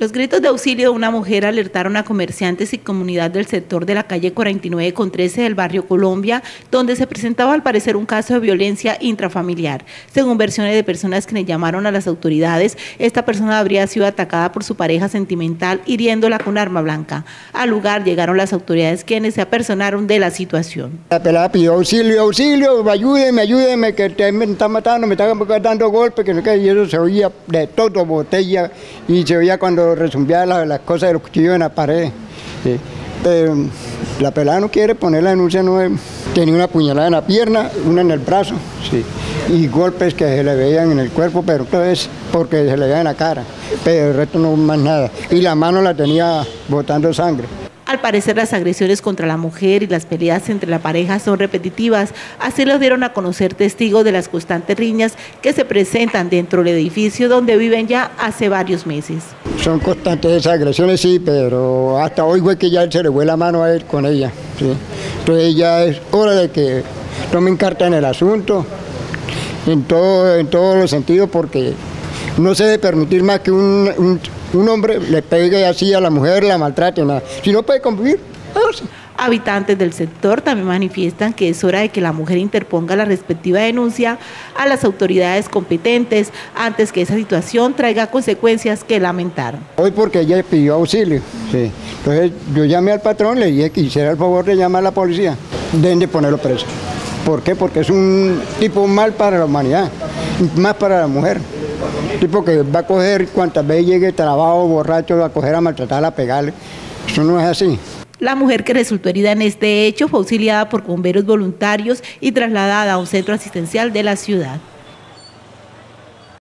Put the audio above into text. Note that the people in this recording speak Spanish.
Los gritos de auxilio de una mujer alertaron a comerciantes y comunidad del sector de la calle 49 con 13 del barrio Colombia, donde se presentaba al parecer un caso de violencia intrafamiliar. Según versiones de personas que le llamaron a las autoridades, esta persona habría sido atacada por su pareja sentimental, hiriéndola con arma blanca. Al lugar llegaron las autoridades quienes se apersonaron de la situación. La pelada pidió auxilio, auxilio, ayúdenme, ayúdenme, que me están matando, me están dando golpes, que no que y eso se oía de todo, botella, y se oía cuando resumbía las, cosas de los cuchillos en la pared. la pelada no quiere poner la denuncia, no tenía una puñalada en la pierna, una en el brazo, y golpes que se le veían en el cuerpo, pero todo es porque se le veía en la cara, pero el resto no más nada. Y la mano la tenía botando sangre. Al parecer las agresiones contra la mujer y las peleas entre la pareja son repetitivas, así lo dieron a conocer testigos de las constantes riñas que se presentan dentro del edificio donde viven ya hace varios meses. Son constantes esas agresiones, sí, pero hasta hoy fue que ya se le fue la mano a él con ella. Entonces ya es hora de que tomen carta en el asunto, en, todo, en todos los sentidos, porque no se debe permitir más que un, hombre le pegue así a la mujer, la maltrate, nada. Si no puede convivir, Habitantes del sector también manifiestan que es hora de que la mujer interponga la respectiva denuncia a las autoridades competentes antes que esa situación traiga consecuencias que lamentar. Hoy porque ella pidió auxilio, sí. Entonces yo llamé al patrón, le dije que hiciera el favor de llamar a la policía, deben de ponerlo preso. ¿Por qué? Porque es un tipo mal para la humanidad, más para la mujer. Tipo que va a coger cuantas veces llegue trabajo, borracho, va a coger a maltratar, a pegarle. Eso no es así. La mujer que resultó herida en este hecho fue auxiliada por bomberos voluntarios y trasladada a un centro asistencial de la ciudad.